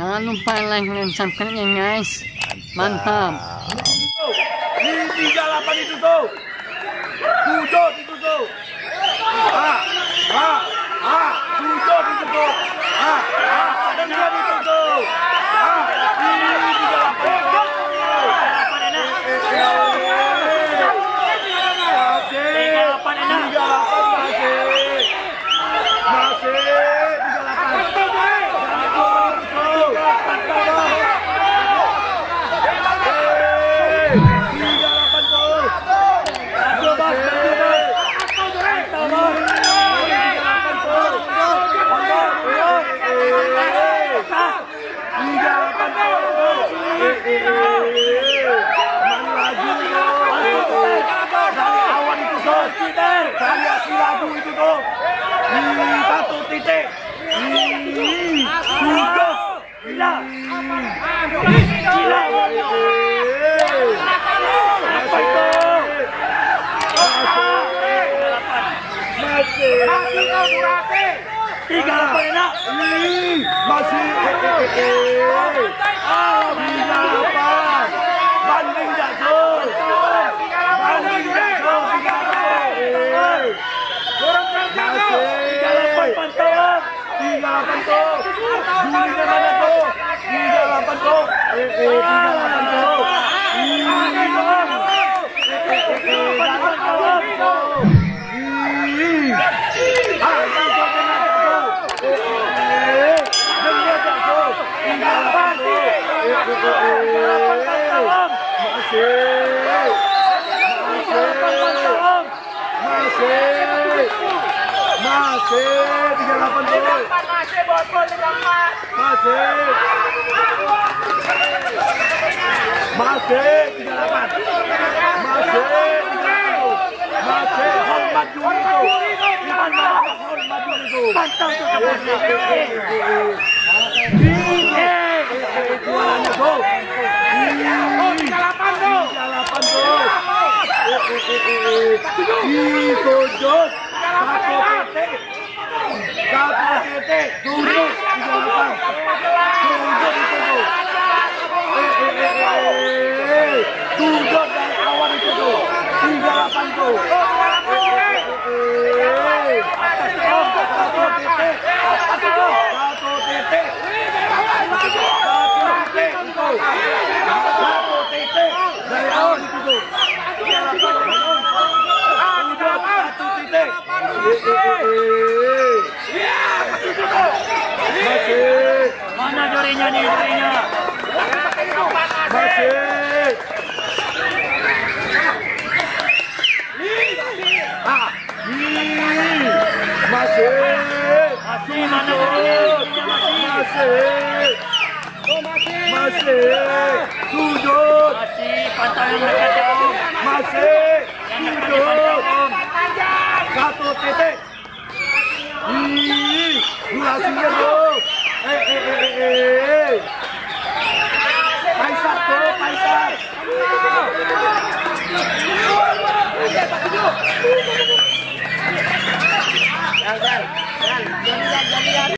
Jangan lupa like dan subscribe ya guys. Mantap. Di 38 itu tuh. Sujud itu tuh. Ah, ah, ah, sujud itu tuh. Ah, ah, sujud itu tuh. Ah, di 38 itu. Masih, 38 variasi lagu itu tuh satu itu tiga enak Ih, masih eh, eh, eh, eh. ah tiga delapan banding jatuh banding jatuh tiga delapan masih tiga delapan pantauan tiga delapan tuh. Bunyinya mana tuh. Tiga delapan tuh. Eh eh tiga delapan tuh Ih, eh eh eh eh dapat kawan tuh Ih. Ah, jatuh, kena jatuh. Eh, eh, eh. Dengar jatuh. Tiga delapan tuh. Eh, eh, eh, eh. Masih. Masih. Masih. Masih. Tiga delapan tuh. Masih. Masih. Tiga delapan. Masih. Masih. Hormat mana hormat itu. Pantang delapan tuh. Tiga delapan tuh. Ih, sujud. Satu titik. Sujud. Tiga delapan. Sujud itu tuh. Eh, eh, eh, eh, eh. Tuh. Tuh. Eh, eh, eh, eh. Satu titik. Satu titik. Satu titik itu. Satu titik dari awal itu tuh. Tiga delapan. Sujud satu titik. Eh, eh, eh, eh. Masih. Jurinya nih jurinya? Masih. Ah, ih, masih. Masih mana jurinya? Masih. Masih. Sujud. Masih dekat ya Om. Masih. Sujud. Satu titik. Durasinya